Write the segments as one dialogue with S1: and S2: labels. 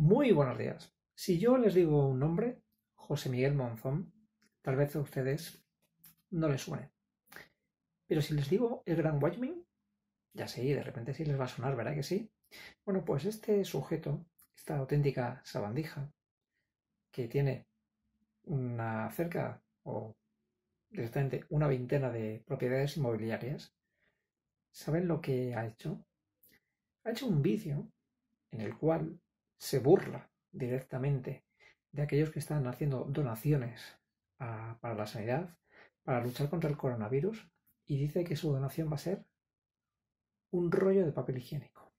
S1: Muy buenos días. Si yo les digo un nombre, José Miguel Monzón, tal vez a ustedes no les suene. Pero si les digo el Gran Wyoming, ya sé, de repente sí les va a sonar, ¿verdad que sí? Bueno, pues este sujeto, esta auténtica sabandija, que tiene una cerca o directamente una veintena de propiedades inmobiliarias, ¿saben lo que ha hecho? Ha hecho un vídeo en el cual se burla directamente de aquellos que están haciendo donaciones para la sanidad, para luchar contra el coronavirus, y dice que su donación va a ser un rollo de papel higiénico.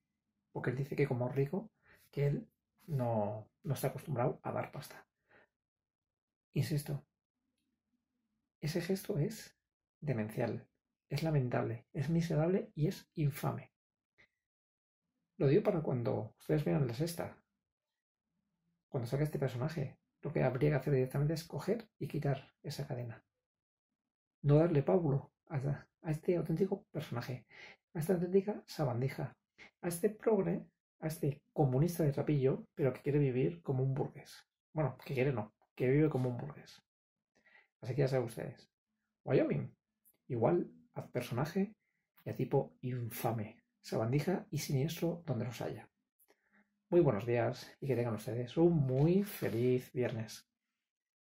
S1: Porque él dice que como rico, que él no, no está acostumbrado a dar pasta. Insisto, ese gesto es demencial, es lamentable, es miserable y es infame. Lo digo para cuando ustedes vean la sexta. Cuando salga este personaje, lo que habría que hacer directamente es coger y quitar esa cadena. No darle pábulo a, este auténtico personaje, a esta auténtica sabandija, a este progre, a este comunista de rapillo, pero que quiere vivir como un burgués. Bueno, que quiere no, que vive como un burgués. Así que ya saben ustedes. Wyoming, igual a personaje y a tipo infame, sabandija y siniestro donde los haya. Muy buenos días y que tengan ustedes un muy feliz viernes.